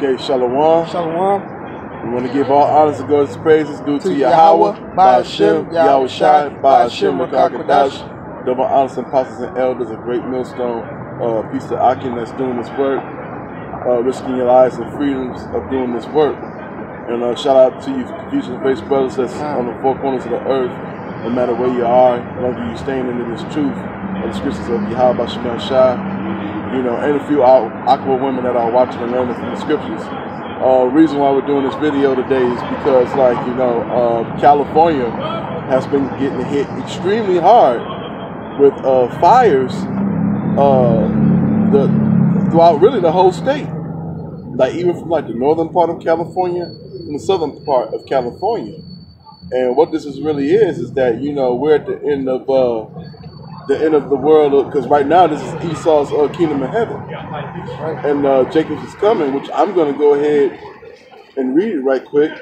Okay, Shalom. Shalom. We want to give all honors and glory and praises due to, To Yahweh, Yahweh, Ba'ashem, Ba'ashem, Yahweh Shai, Ba'ashem, Shai, Rakakadash. Double honors and apostles and elders, a great millstone, uh, piece of Akin that's doing this work, uh, risking your lives and freedoms of doing this work. And uh, shout out to you, Confucian Face Brothers that's on the four corners of the earth, no matter where you are, as long as you're staying into this truth of the scriptures of Yahweh Ba'ashem Shai, you know, and a few Aqua women that are watching and learning from the scriptures. Uh, reason why we're doing this video today is because, like you know, uh, California has been getting hit extremely hard with uh, fires uh, the throughout really the whole state. Like even from like the northern part of California and the southern part of California. And what this is really is is that you know we're at the end of uh, the end of the world because right now this is Esau's uh, kingdom of heaven, and uh, Jacob's is coming, which I'm going to go ahead and read it right quick.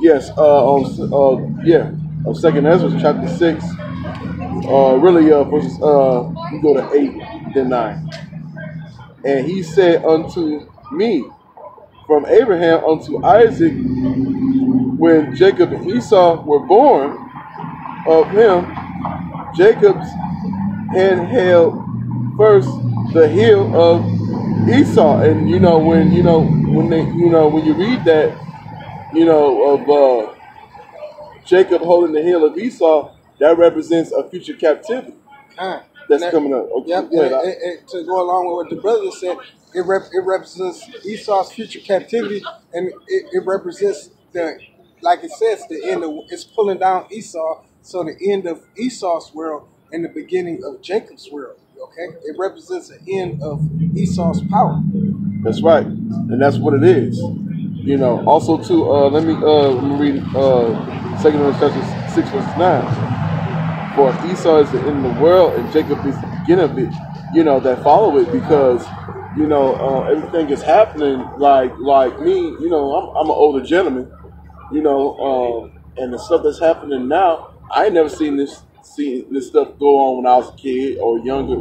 Yes, uh, on uh, yeah, on Second Ezra chapter six. Uh, really, uh, verses uh, we go to eight, then nine. And he said unto me, from Abraham unto Isaac, when Jacob and Esau were born of him, Jacob's hand held first the heel of Esau. And you know, when you know when they you know when you read that, you know, of uh Jacob holding the heel of Esau, that represents a future captivity Ah, that's that- coming up. Okay, Yep. yeah, and- and to go along with what the brother said, it rep- it represents Esau's future captivity, and it, it represents the, like it says, the end of it's pulling down Esau, so the end of Esau's world and the beginning of Jacob's world. Okay, it represents the end of Esau's power. That's right, and that's what it is. You know. Also, too. Uh, let me uh, let me read uh, Second Chapter six verse nine. For Esau is the end of the world, and Jacob is the beginning of it. You know that follow it because you know uh, everything is happening like like me. You know, I'm I'm an older gentleman. You know, um, and the stuff that's happening now, I never seen this seen this stuff go on when I was a kid or younger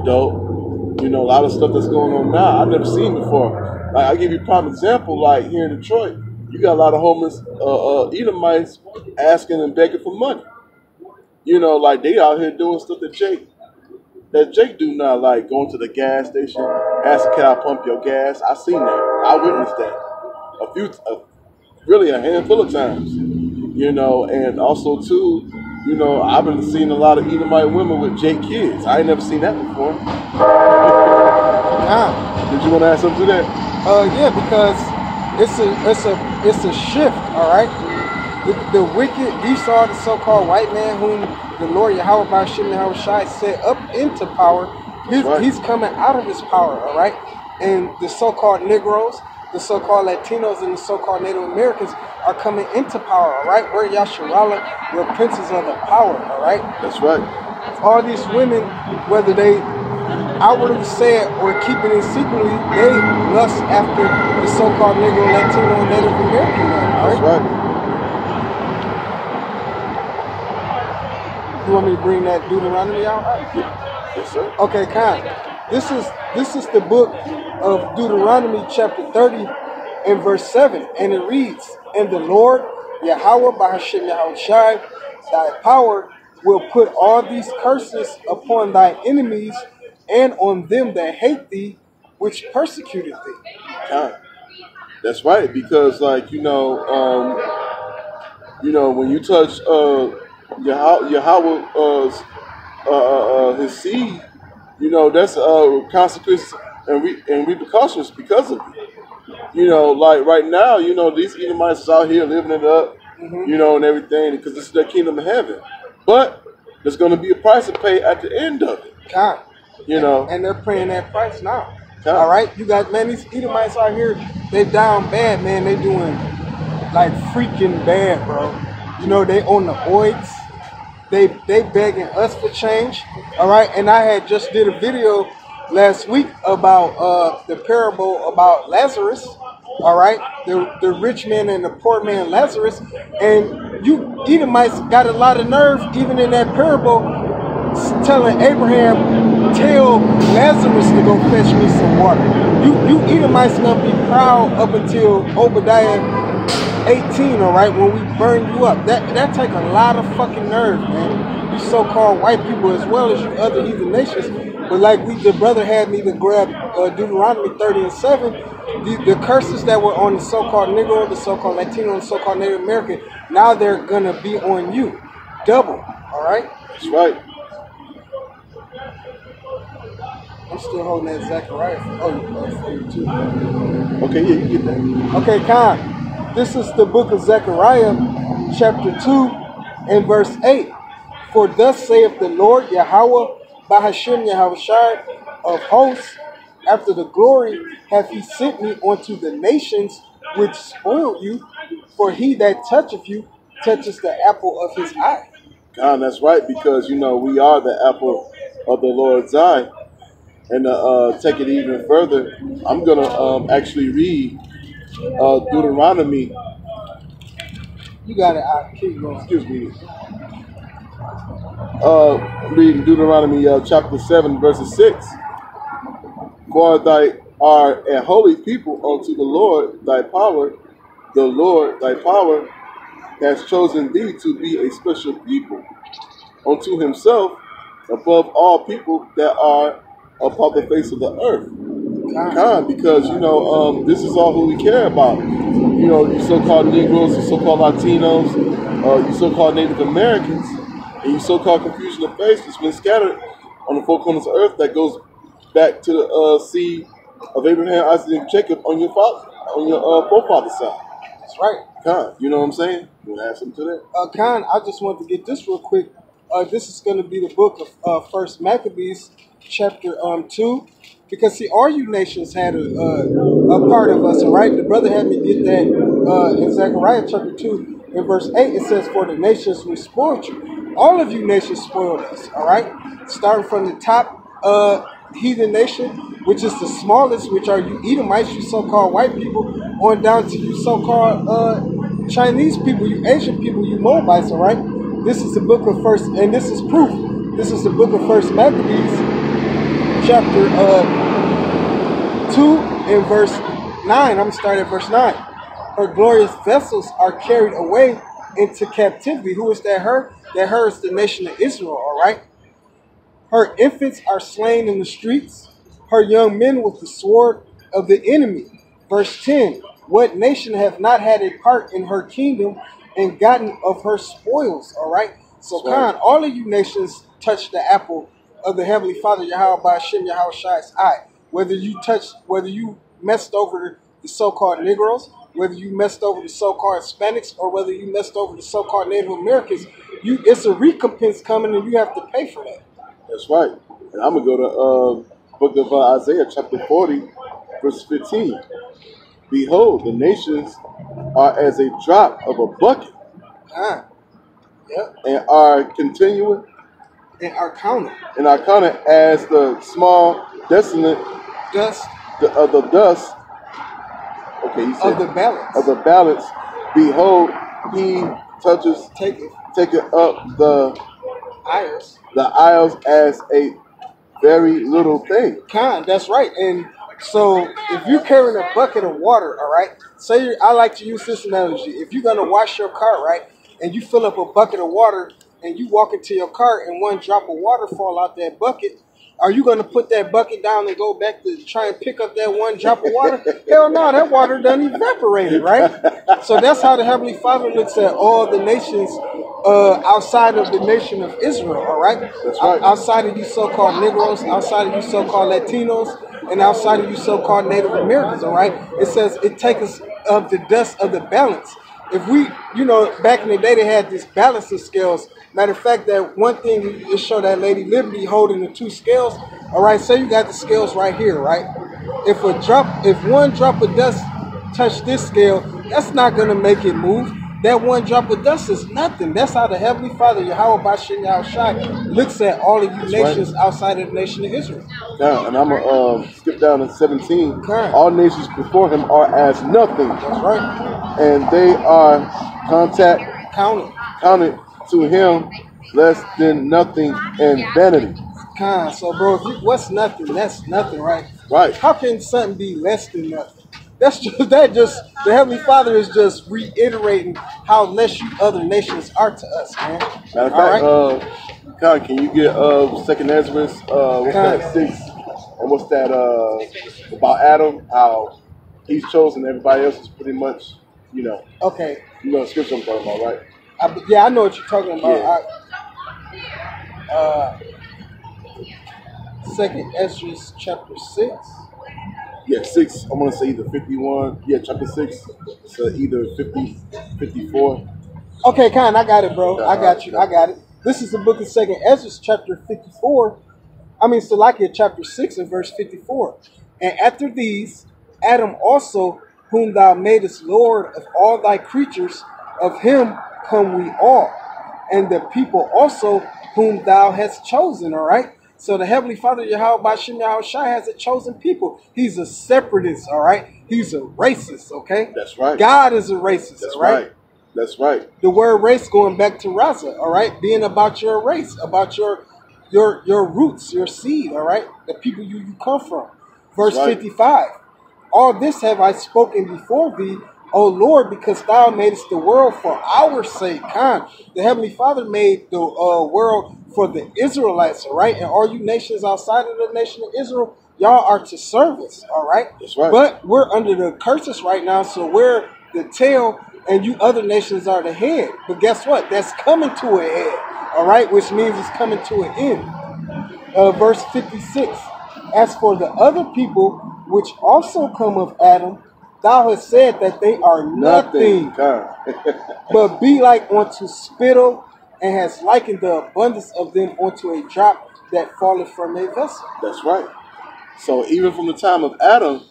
adult. You know, a lot of stuff that's going on now I've never seen before. Like I give you a prime example, like here in Detroit, you got a lot of homeless uh, uh, Edomites asking and begging for money. You know, like they out here doing stuff that Jake that Jake do now, like going to the gas station, asking, "Can I pump your gas?" I seen that. I witnessed that a few, uh, really a handful of times. You know, and also too, you know, I've been seeing a lot of Edomite women with Jake kids. I ain't never seen that before. Ah, Did you want to add something to that? Uh, yeah, because it's a it's a it's a shift. All right, the, the wicked Esau, the so-called white man, whom the Lord Yahweh Ba'ashem Yahweh Shai set up into power, he's, right. he's coming out of his power. All right, and the so-called Negroes, the so-called Latinos, and the so-called Native Americans are coming into power. All right, we're Yasharala, we're princes of the power. All right, That's right. all these women, whether they outwardly say it or keep it in secretly, they lust after the so-called Negro, Latino, Native American man. All That's right? right. You want me to bring that Deuteronomy out? Yes, sir. Okay, kind. This is this is the book of Deuteronomy, chapter thirty, and verse seven, and it reads, "And the Lord Yahweh Yahweh Shai, thy power will put all these curses upon thy enemies and on them that hate thee, which persecuted thee." Time. That's right, because like you know, um, you know when you touch uh, Yahweh, Yahweh uh, uh, uh, his seed, you know that's uh, consequences and, we and repercussions because of it. You know, like right now, you know these Edomites is out here living it up, you know, and everything because this is their kingdom of heaven. But there's going to be a price to pay at the end of it. God. You know, and they're paying that price now. All right, you got man, these Edomites out here, they down bad, man. They doing like freaking bad, bro. You know they own the oids. They they begging us for change. All right, and I had just did a video last week about uh, the parable about Lazarus. All right, the the rich man and the poor man Lazarus, and you Edomites got a lot of nerve even in that parable telling Abraham, tell Lazarus to go fetch me some water. You you Edomites gonna be proud up until Obadiah 18, all right, when we burn you up. That that take a lot of fucking nerve, man. You so-called white people as well as you other heathen nations. But like we, the brother had me to grab uh, Deuteronomy 30 and 7, the, the curses that were on the so-called Negro, the so-called Latino, and so-called Native American, now they're gonna be on you, double. All right. That's right. I'm still holding that Zechariah. For, oh, uh, for you too. Okay, yeah, you get that. Okay, Khan. This is the book of Zechariah, chapter 2, and verse 8. For thus saith the Lord Yahweh, Bahashim Yahushai of hosts, after the glory hath he sent me unto the nations which spoiled you, for he that toucheth you touches the apple of his eye. God, that's right, because you know we are the apple of the Lord's eye. And to uh, take it even further, I'm gonna um, actually read uh, Deuteronomy. You got it out. Keep going. Excuse me. Uh, reading Deuteronomy uh, chapter seven, verses six. For thy are a holy people unto the Lord thy power. The Lord thy power has chosen thee to be a special people unto himself above all people that are upon the face of the earth. Con, because you know um, this is all who we care about. You know, you so-called Negroes, you so-called Latinos, uh, you so-called Native Americans, and you so-called confusion of faith that's been scattered on the four corners of earth that goes back to the uh, seed of Abraham, Isaac, and Jacob on your father, on your uh, forefather's side. That's right. Con, you know what I'm saying? You want to add something to that? uh, Khan, I just want to get this real quick. Uh, this is going to be the book of uh, First Maccabees, chapter um two, because see, all you nations had a, a, a part of us. Right, the brother had me get that uh, in Zechariah chapter two, in verse eight. It says, "For the nations we spoiled you. All of you nations spoiled us." All right, starting from the top uh, heathen nation, which is the smallest, which are you Edomites, you so-called white people, on down to you so-called uh, Chinese people, you Asian people, you Moabites, all right? This is the book of First, and this is proof. This is the book of First Maccabees, chapter uh, 2 and verse 9. I'm to start at verse 9. Her glorious vessels are carried away into captivity. Who is that her? That her is the nation of Israel, all right? Her infants are slain in the streets, her young men with the sword of the enemy. Verse 10 What nation have not had a part in her kingdom and gotten of her spoils? All right. So. Khan, all of you nations touch the apple of the Heavenly Father, Yahweh Bashim Yahweh Shai's eye. Whether you touch, whether you messed over the so called Negroes, whether you messed over the so called Hispanics, or whether you messed over the so called Native Americans, you it's a recompense coming and you have to pay for that. That's right. And I'm gonna go to uh, book of uh, Isaiah, chapter 40, verse 15. Behold, the nations are as a drop of a bucket, Ah, yep. and are continuing, And are counted. and are counted as the small desolate Dust the, of the dust. Okay, you said of the balance. of the balance. Behold, he touches, Take it. taketh up the Iris. the isles as a very little thing. Kind, that's right. And so if you're carrying a bucket of water, all right, say you're, I like to use this analogy. If you're gonna wash your car, right, and you fill up a bucket of water and you walk into your car and one drop of water fall out that bucket, are you gonna put that bucket down and go back to try and pick up that one drop of water? Hell no, that water done evaporated, right? So that's how the Heavenly Father looks at all the nations uh, outside of the nation of Israel, all right? That's right. outside of you so-called Negroes, outside of you so-called Latinos, and outside of you so-called Native Americans, all right? It says it takes of the dust of the balance. If we, you know, back in the day they had this balancing scales. Matter of fact, that one thing it showed that Lady Liberty holding the two scales. All right, say you got the scales right here, right? If a drop, if one drop of dust touch this scale, that's not gonna make it move. That one drop of dust is nothing. That's how the Heavenly Father, Yahweh Bashin Yahushai, looks at all of you That's right. nations outside of the nation of Israel. Now, and I'm gonna um, skip down to 17. Correct. All nations before him are as nothing, That's right. and they are contact Count it. counted to him less than nothing and vanity. Con, so bro, you, what's nothing? That's nothing, right? Right. How can something be less than nothing? That's just that just the Heavenly Father is just reiterating how less you other nations are to us, man. Matter of fact, right. uh, Con, can you get uh Second Ezra? Uh, what's Con. that six? And what's that uh about Adam? How he's chosen, everybody else is pretty much, you know, Okay. you know the scripture I'm talking about, right? I, yeah, I know what you're talking about. Yeah. I, uh, Second Ezra chapter six. Yeah, six. I'm gonna say either 51. Yeah, chapter six. So uh, either 50, 54. Okay, kind, I got it, bro. I got you. I got it. This is the book of Second Ezra, chapter fifty-four. I mean, Salakia, chapter six and verse fifty-four. And after these, Adam also, whom thou madest Lord of all thy creatures, of him come we all, and the people also whom thou hast chosen. All right. So the Heavenly Father Yahweh Bashem Yahweh Shai has a chosen people. He's a separatist. All right. He's a racist. Okay. That's right. God is a racist. That's all right right. That's right. the word race going back to Raza, all right, being about your race, about your your your roots, your seed, all right, the people you, you come from. Verse Right. 55. All this have I spoken before thee, O Lord, because thou madest the world for our sake. Khan. The Heavenly Father made the uh, world for the Israelites, all right? And all you nations outside of the nation of Israel, y'all are to service, all right? That's right. But we're under the curses right now, so we're the tail and you other nations are the head. But guess what? That's coming to a head. All right, which means it's coming to an end. Uh, verse 56. As for the other people which also come of Adam, thou hast said that they are nothing, Nothing. But be like unto spittle, and has likened the abundance of them unto a drop that falleth from a vessel. That's right. So even from the time of Adam,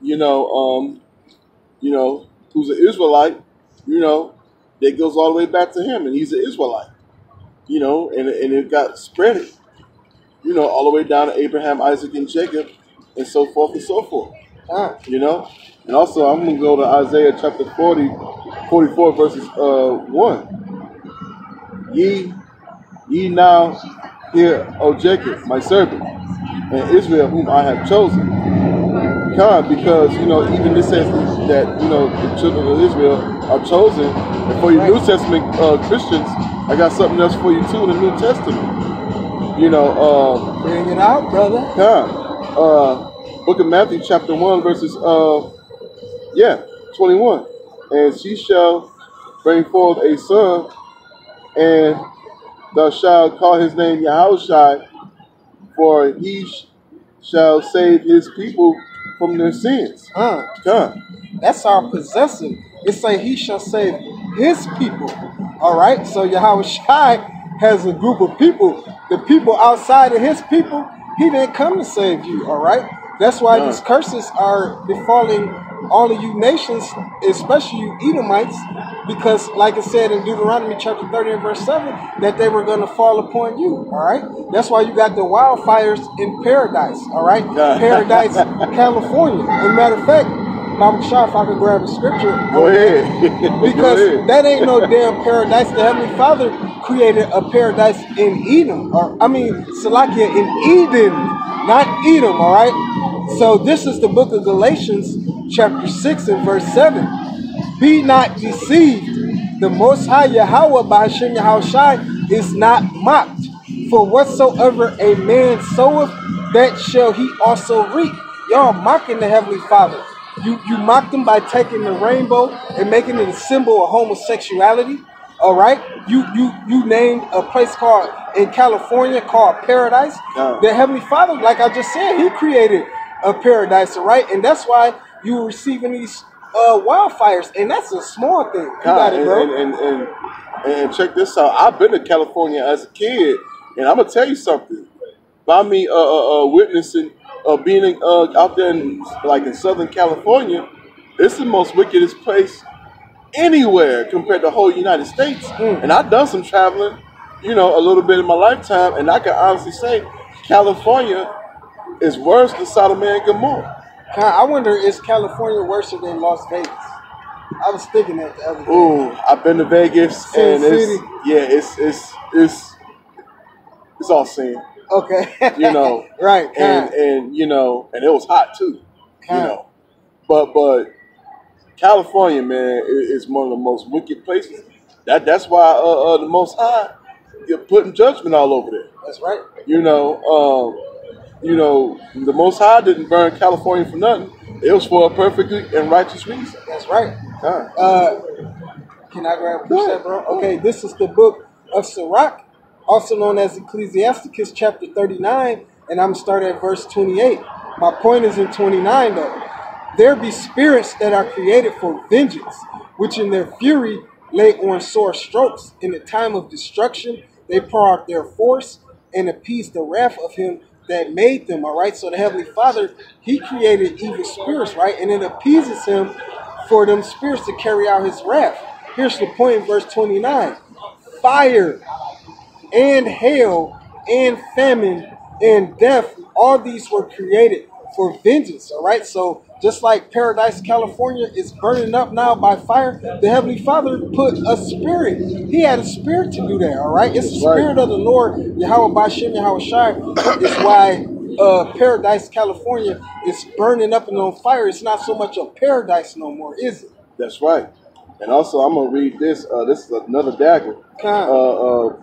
you know, um, you know, who's an Israelite, you know, that goes all the way back to him, and he's an Israelite. You know, and and it got spread, you know, all the way down to Abraham, Isaac, and Jacob, and so forth and so forth. Ah, You know, and also I'm gonna go to Isaiah chapter 40, 44 verses uh one. Ye, ye now hear, O Jacob, my servant, and Israel, whom I have chosen. God, because you know, even this says that you know the children of Israel are chosen. And for you New Testament uh, Christians, I got something else for you too in the New Testament. You know, um, bring it out, brother. God, uh, Book of Matthew, chapter one, verses uh, yeah, twenty-one, and she shall bring forth a son, and thou shalt call his name Yahushai, for he sh- shall save his people from their sins. Huh. God, That's our possessive. It say he shall save his people. All right. So Yahweh Shai has a group of people. The people outside of his people, he didn't come to save you. All right. That's why Yeah. these curses are befalling all of you nations, especially you Edomites, because like it said in Deuteronomy chapter 30 and verse 7, that they were going to fall upon you. All right. That's why you got the wildfires in paradise. All right. Paradise, California. As a matter of fact, Mama Shah, if I could grab a scripture. go ahead. Go Because ahead. that ain't no damn paradise. The Heavenly Father created a paradise in Edom. Or I mean Salakia in Eden, not Edom, all right? So this is the book of Galatians, chapter 6 and verse 7. Be not deceived. The most high Yahweh by Hashem Yahushai is not mocked. For whatsoever a man soweth, that shall he also reap. Y'all mocking the Heavenly Father. You you mocked him by taking the rainbow and making it a symbol of homosexuality. All right. You you you named a place called in California called Paradise. The Heavenly Father, like I just said, He created a paradise, all right, and that's why you were receiving these uh, wildfires, and that's a small thing. You got it, and, bro. and, and, and, and check this out. I've been to California as a kid, and I'm gonna tell you something. By me uh, uh, uh, witnessing, uh, being uh, out there in like in Southern California, it's the most wickedest place anywhere compared to the whole United States. Mm. And I've done some traveling, you know, a little bit in my lifetime, and I can honestly say California is worse than Sodom and Gomorrah. Kind- I wonder is California worse than Las Vegas? I was thinking that the other day. Ooh, I've been to Vegas Sin and it's City. yeah, it's it's it's it's all sin, Okay. you know. right. and kind. and you know, and it was hot too, you know. But but California, man, is one of the most wicked places. That that's why uh, uh the Most High you're putting judgment all over there. That's right. You know, um, you know, the Most High didn't burn California for nothing. It was for a perfectly and righteous reason. That's right. Huh. Uh, can I grab a Go that, bro? Okay, this is the book of Sirach, also known as Ecclesiasticus, chapter 39, and I'm starting at verse 28. My point is in 29, though. There be spirits that are created for vengeance, which in their fury lay on sore strokes. In the time of destruction, they pour out their force and appease the wrath of him that made them. All right, so the Heavenly Father, He created evil spirits, right? And it appeases Him for them spirits to carry out His wrath. Here's the point in verse 29 Fire and hail and famine and death, all these were created for vengeance. All right, so just like Paradise, California is burning up now by fire, the Heavenly Father put a spirit. He had a spirit to do that. All right, it's the Right. spirit of the Lord, Yahweh Bashem, Yahweh Shai, is why uh, Paradise, California is burning up and on fire. It's not so much a paradise no more, is it? That's right. And also, I'm gonna read this. Uh, this is another dagger. Uh, uh,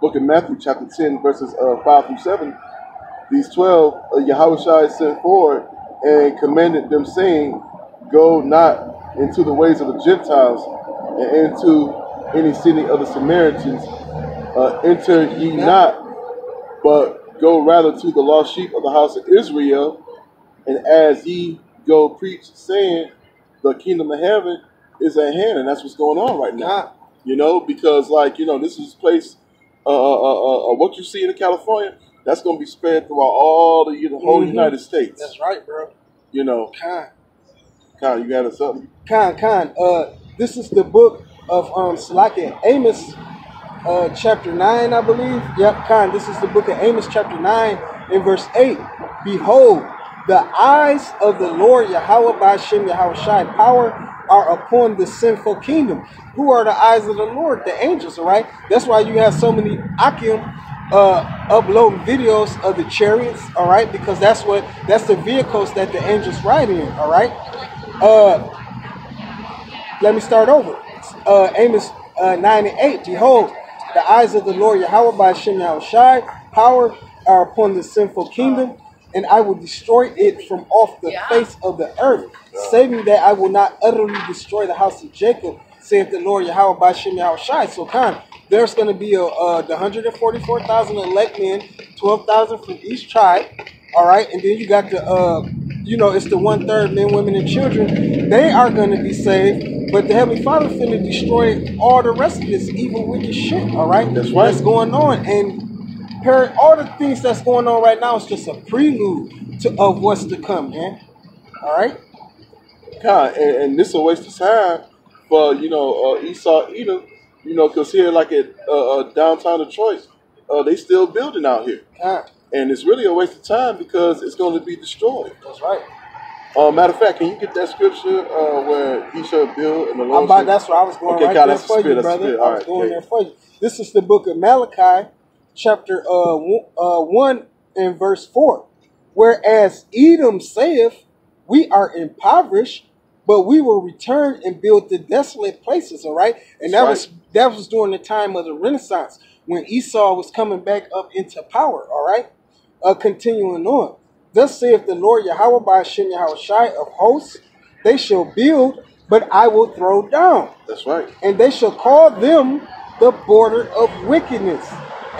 book of Matthew, chapter 10, verses uh, 5 through 7. These 12, uh, Yahushua sent forward and commanded them, saying, Go not into the ways of the Gentiles and into any city of the Samaritans. Uh, enter ye not, but go rather to the lost sheep of the house of Israel. And as ye go preach, saying, The kingdom of heaven is at hand. And that's what's going on right now you know, because like you know, this is a place. Uh, uh, uh, uh, what you see in California, that's going to be spread throughout all the, the whole Mhm. United States. That's right, bro. You know, Kind. Kyle, you got us something? Khan, Khan. Uh, this is the book of um, Salakia Amos, uh, chapter nine, I believe. Yep, Khan. This is the book of Amos, chapter nine, in verse eight. Behold, the eyes of the Lord Yahweh Bashem Yahweh Shai power are upon the sinful kingdom. Who are the eyes of the Lord? The angels, all right? That's why you have so many Akim uh, uploading videos of the chariots, all right? Because that's what that's the vehicles that the angels ride in, all right? Uh, let me start over. Uh, Amos uh, 9 and 8. Behold, the eyes of the Lord Yahweh by Yahweh Shai, power are upon the sinful kingdom, and I will destroy it from off the face of the earth, saving that I will not utterly destroy the house of Jacob, saith the Lord Yahweh by Yahweh Shai. So, Khan, there's going to be a, uh, the 144,000 elect men, 12,000 from each tribe, all right, and then you got the, uh, you know, it's the one third men, women, and children. They are going to be saved, but the Heavenly Father finna destroy all the rest of this evil, wicked shit. All right, That's right. That's going on, and per all the things that's going on right now is just a prelude to of what's to come, man. All right, God, and, and this is a waste of time for you know uh, Esau Edom. You know, because here, like at uh, uh, downtown Detroit, uh, they still building out here, and it's really a waste of time because it's going to be destroyed. that's right. Uh, matter of fact, can you get that scripture uh, where he shall build and the I'm Lord about, shall- that's where I was going Okay, right Kyle, there for you, spirit, the brother. I was right, going okay. there for you. This is the book of Malachi, chapter uh, one- uh, 1 and verse 4. Whereas Edom saith, We are impoverished, but we will return and build the desolate places, all right? And that That's was that was during the time of the Renaissance when Esau was coming back up into power, all right? Uh, continuing on. Thus saith the Lord Yahweh by Hashem Yahweh Shai of hosts, they shall build, but I will throw down That's right. and they shall call them the border of wickedness.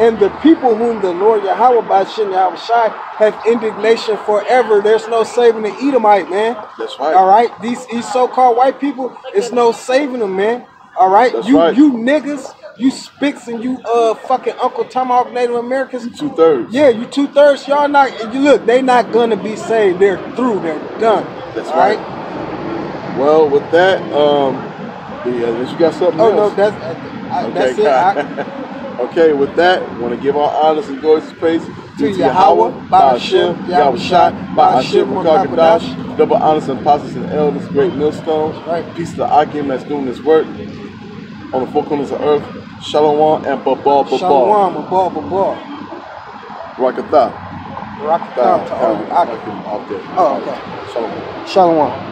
And the people whom the Lord Yahweh by Shem Yahweh Shai have indignation forever. There's no saving the Edomite, man. That's right. All right, these these so-called white people, it's no saving them, man. All right, That's you right. you niggas, you spicks, and you uh fucking Uncle Tomahawk Native Americans. Two thirds. Yeah, you two thirds. Y'all not. You look, they not gonna be saved. They're through. They're done. That's All right. Well, with that, um, yeah, you got something Oh no, that's uh, I, Okay, that's it. I, Okay, with that, we want to give our honors and glories and praise To Yahweh, Ba'ashem, Yahushua, Ba'ashem, Ba'ashem, Rakakadash, double honors and apostles and elders, great millstones. Right. Peace to Akim that's doing this work on the four corners of earth. Shalom and Babal Babal. Shalom, Babal, Babal. Rakatha. Down to all you Akim. Out there. Oh, okay. Shalom. Shalom.